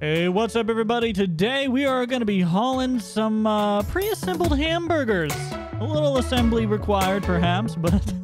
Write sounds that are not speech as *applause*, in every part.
Hey, what's up, everybody? Today we are going to be hauling some uh, pre-assembled hamburgers. A little assembly required, perhaps, but... *laughs*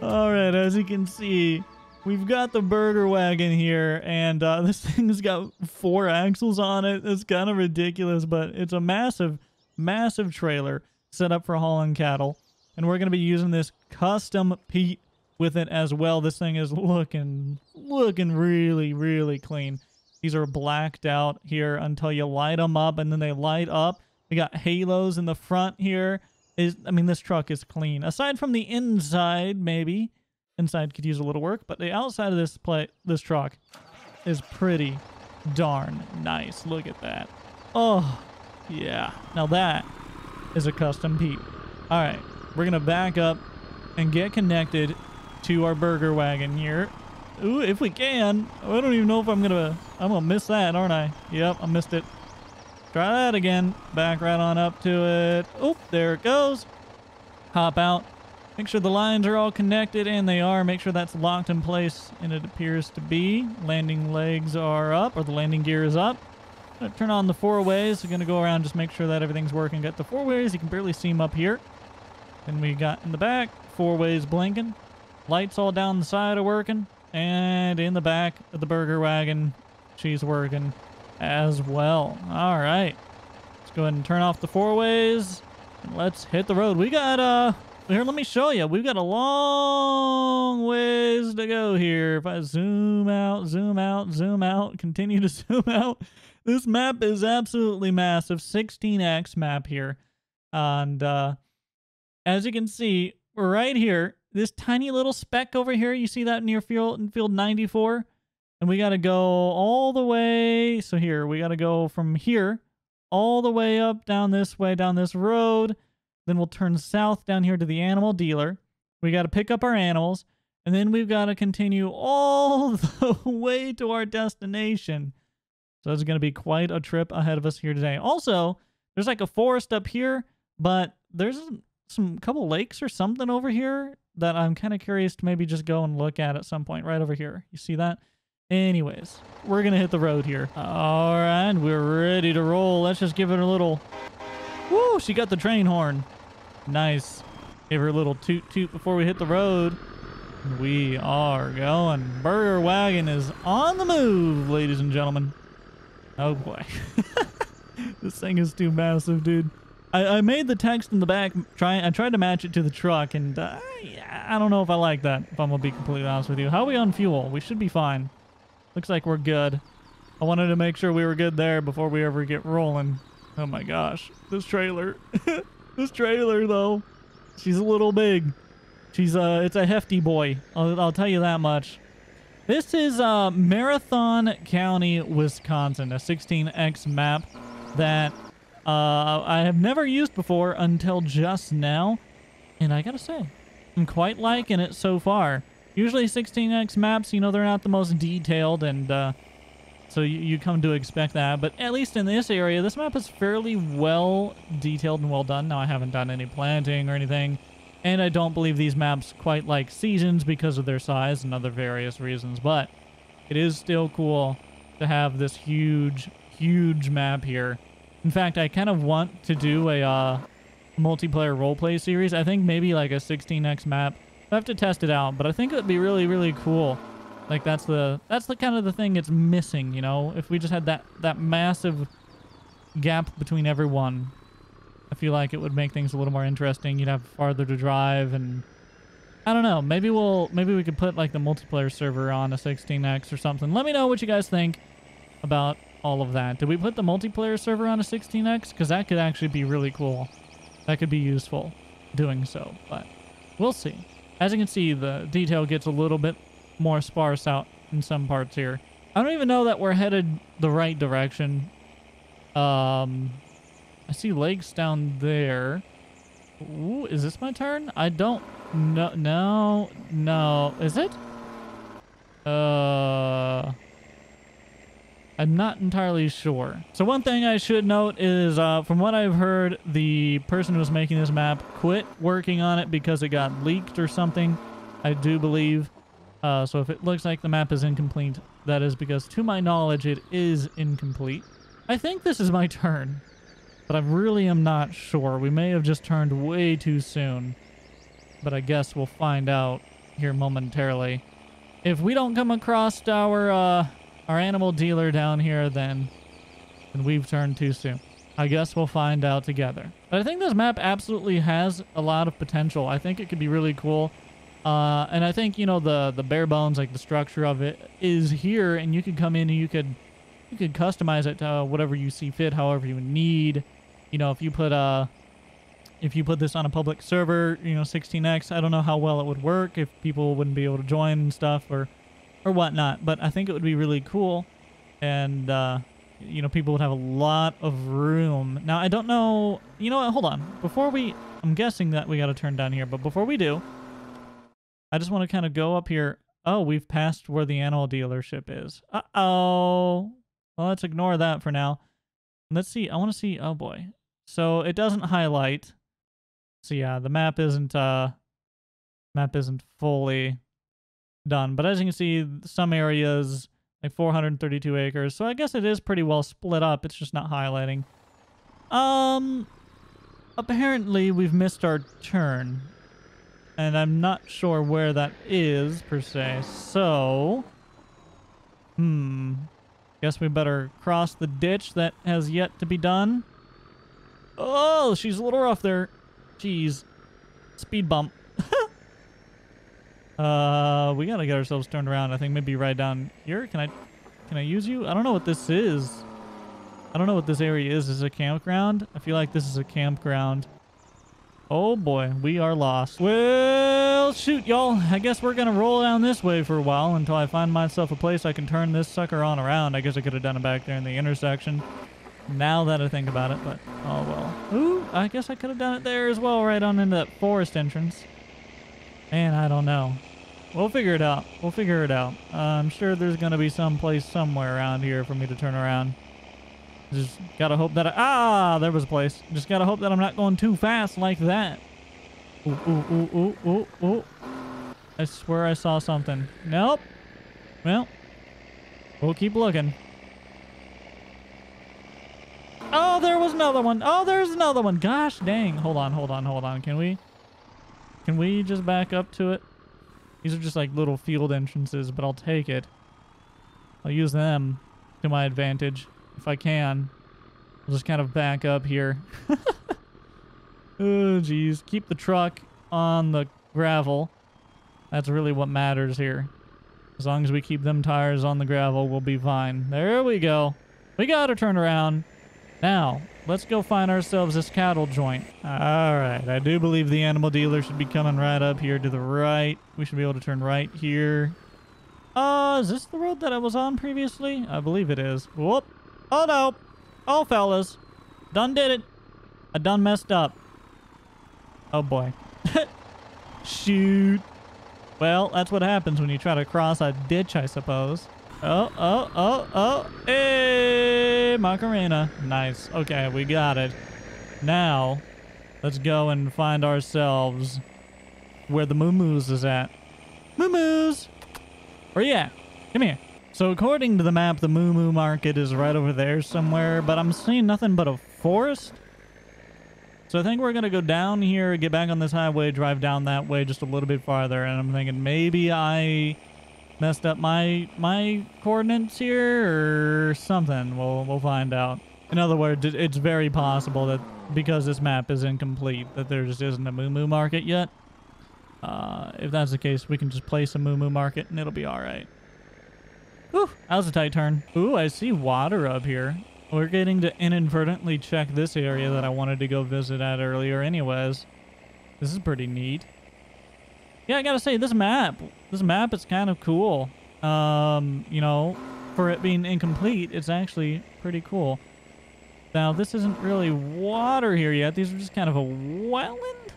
Alright, as you can see, we've got the burger wagon here, and uh, this *laughs* thing's got four axles on it. It's kind of ridiculous, but it's a massive, massive trailer set up for hauling cattle. And we're going to be using this custom Pete with it as well. This thing is looking looking really really clean. These are blacked out here until you light them up and then they light up. We got halos in the front here. Is I mean this truck is clean. Aside from the inside maybe. Inside could use a little work, but the outside of this play this truck is pretty darn nice. Look at that. Oh, yeah. Now that is a custom Pete. All right, we're going to back up and get connected to our burger wagon here. Ooh, if we can. I don't even know if I'm gonna, I'm gonna miss that, aren't I? Yep, I missed it. Try that again. Back right on up to it. Oh, there it goes. Hop out. Make sure the lines are all connected, and they are. Make sure that's locked in place, and it appears to be. Landing legs are up, or the landing gear is up. Turn on the four ways. We're gonna go around, just make sure that everything's working. Got the four ways. You can barely see them up here. And we got in the back, four ways blinking. Lights all down the side are working. And in the back of the burger wagon, she's working as well. All right. Let's go ahead and turn off the four ways. Let's hit the road. We got, uh, here, let me show you. We've got a long ways to go here. If I zoom out, zoom out, zoom out, continue to *laughs* zoom out. This map is absolutely massive. 16x map here. And, uh, as you can see, we're right here, this tiny little speck over here, you see that near field, field 94? And we got to go all the way. So here, we got to go from here all the way up down this way, down this road. Then we'll turn south down here to the animal dealer. We got to pick up our animals. And then we've got to continue all *laughs* the way to our destination. So it's going to be quite a trip ahead of us here today. Also, there's like a forest up here, but there's some couple lakes or something over here that I'm kind of curious to maybe just go and look at at some point right over here. You see that? Anyways, we're going to hit the road here. All right, we're ready to roll. Let's just give it a little... Woo, she got the train horn. Nice. Give her a little toot toot before we hit the road. We are going. Burger Wagon is on the move, ladies and gentlemen. Oh boy. *laughs* this thing is too massive, dude. I, I made the text in the back. Try I tried to match it to the truck, and uh, I don't know if I like that. If I'm gonna be completely honest with you, how are we on fuel? We should be fine. Looks like we're good. I wanted to make sure we were good there before we ever get rolling. Oh my gosh, this trailer, *laughs* this trailer though, she's a little big. She's uh, it's a hefty boy. I'll, I'll tell you that much. This is uh, Marathon County, Wisconsin, a 16x map that uh, I have never used before until just now. And I gotta say, I'm quite liking it so far. Usually 16x maps, you know, they're not the most detailed and uh, so you, you come to expect that. But at least in this area, this map is fairly well detailed and well done. Now, I haven't done any planting or anything. And I don't believe these maps quite like Seasons because of their size and other various reasons. But it is still cool to have this huge, huge map here. In fact, I kind of want to do a uh, multiplayer roleplay series. I think maybe like a 16x map. I have to test it out, but I think it would be really, really cool. Like that's the that's the kind of the thing it's missing, you know. If we just had that that massive gap between everyone, I feel like it would make things a little more interesting. You'd have farther to drive, and I don't know. Maybe we'll maybe we could put like the multiplayer server on a 16x or something. Let me know what you guys think about all of that. Did we put the multiplayer server on a 16x? Because that could actually be really cool. That could be useful doing so, but we'll see. As you can see, the detail gets a little bit more sparse out in some parts here. I don't even know that we're headed the right direction. Um, I see lakes down there. Ooh, is this my turn? I don't know. No, no. Is it? Uh... I'm not entirely sure. So one thing I should note is, uh, from what I've heard, the person who was making this map quit working on it because it got leaked or something, I do believe. Uh, so if it looks like the map is incomplete, that is because to my knowledge it is incomplete. I think this is my *laughs* turn, but I really am not sure. We may have just turned way too soon, but I guess we'll find out here momentarily. If we don't come across our uh, our animal dealer down here, then then we've turned too soon. I guess we'll find out together. But I think this map absolutely has a lot of potential. I think it could be really cool. Uh, and I think, you know, the, the bare bones, like the structure of it is here and you could come in and you could, you could customize it to whatever you see fit, however you need. You know, if you put, uh, if you put this on a public server, you know, 16x, I don't know how well it would work if people wouldn't be able to join and stuff or, or whatnot, but I think it would be really cool. And, uh, you know, people would have a lot of room. Now, I don't know, you know what, hold on. Before we, I'm guessing that we got to turn down here, but before we do, I just want to kind of go up here. Oh, we've passed where the animal dealership is. Uh-oh. Well, let's ignore that for now. Let's see. I want to see. Oh, boy. So it doesn't highlight. So yeah, the map isn't, uh, map isn't fully done. But as you can see, some areas, like 432 acres. So I guess it is pretty well split up. It's just not highlighting. Um, apparently we've missed our turn and I'm not sure where that is per se. So, hmm, guess we better cross the ditch that has yet to be done. Oh, she's a little rough there. Jeez, speed bump. Uh, we gotta get ourselves turned around. I think maybe right down here. Can I, can I use you? I don't know what this is. I don't know what this area is. Is it a campground? I feel like this is a campground. Oh boy, we are lost. Well, shoot, y'all. I guess we're gonna roll down this way for a while until I find myself a place I can turn this sucker on around. I guess I could have done it back there in the intersection. Now that I think about it, but oh well. Ooh, I guess I could have done it there as well, right on into that forest entrance. Man, I don't know. We'll figure it out. We'll figure it out. Uh, I'm sure there's gonna be some place somewhere around here for me to turn around. Just gotta hope that I, ah, there was a place. Just gotta hope that I'm not going too fast like that. Ooh, ooh, ooh, ooh, ooh, ooh. I swear I saw something. Nope. Well, we'll keep looking. Oh, there was another one. Oh, there's another one. Gosh dang. Hold on, hold on, hold on. Can we, can we just back up to it? These are just like little field entrances, but I'll take it. I'll use them to my advantage if I can. I'll just kind of back up here. *laughs* oh, jeez. Keep the truck on the gravel. That's really what matters here. As long as we keep them tires on the gravel, we'll be fine. There we go. We got to turn around. Now, let's go find ourselves this cattle joint. All right, I do believe the animal dealer should be coming right up here to the right. We should be able to turn right here. Uh, is this the road that I was on previously? I believe it is. Whoop. Oh no. Oh fellas. Done did it. I done messed up. Oh boy. *laughs* Shoot. Well, that's what happens when you try to cross a ditch, I suppose. Oh, oh, oh, oh. Macarena. Nice. Okay, we got it. Now, let's go and find ourselves where the moo is at. moo Where you at? Come here. So according to the map, the Moo Moo Market is right over there somewhere, but I'm seeing nothing but a forest. So I think we're going to go down here, get back on this highway, drive down that way just a little bit farther, and I'm thinking maybe I messed up my my coordinates here or something. We'll, we'll find out. In other words, it's very possible that because this map is incomplete, that there just isn't a Moo Moo Market yet. Uh, if that's the case, we can just place a Moo Moo Market and it'll be alright. Whew, that was a tight turn. Ooh, I see water up here. We're getting to inadvertently check this area that I wanted to go visit at earlier anyways. This is pretty neat. Yeah, I gotta say, this map, this map is kind of cool. Um, you know, for it being incomplete, it's actually pretty cool. Now, this isn't really water here yet. These are just kind of a wetland?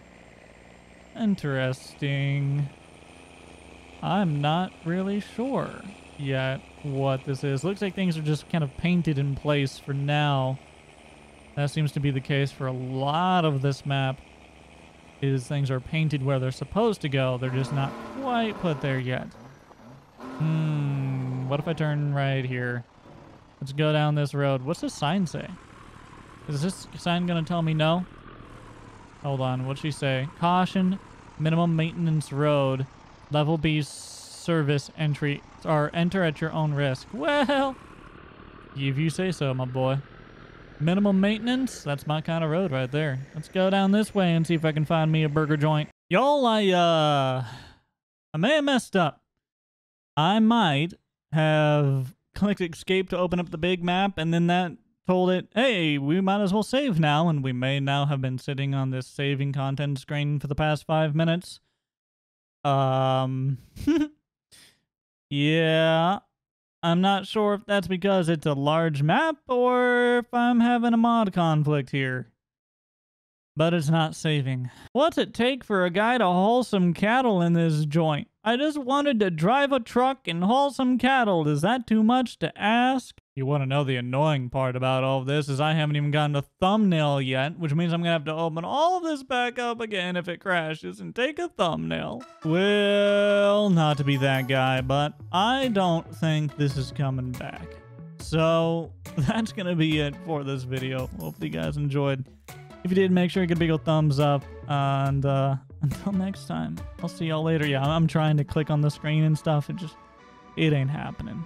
Interesting. I'm not really sure yet what this is. Looks like things are just kind of painted in place for now. That seems to be the case for a lot of this map, is things are painted where they're supposed to go. They're just not quite put there yet. Hmm. What if I turn right here? Let's go down this road. What's this sign say? Is this sign gonna tell me no? Hold on, what'd she say? Caution, minimum maintenance road, level B service entry, or enter at your own risk. Well, if you say so, my boy. Minimum maintenance, that's my kind of road right there. Let's go down this way and see if I can find me a burger joint. Y'all, I, uh, I may have messed up. I might have *laughs* clicked escape to open up the big map, and then that told it, hey, we might as well save now, and we may now have been sitting on this saving content screen for the past five minutes. Um, *laughs* yeah, I'm not sure if that's because it's a large map or if I'm having a mod conflict here. But it's not saving. What's it take for a guy to haul some cattle in this joint? I just wanted to drive a truck and haul some cattle. Is that too much to ask? You want to know the annoying part about all of this is I haven't even gotten a thumbnail yet, which means I'm going to have to open all of this back up again if it crashes and take a thumbnail. Well, not to be that guy, but I don't think this is coming back. So *laughs* that's going to be it for this video. Hope you guys enjoyed. If you did, make sure you give a big old thumbs up. And uh, until next time, I'll see y'all later. Yeah, I'm trying to click on the screen and stuff. It just, it ain't happening.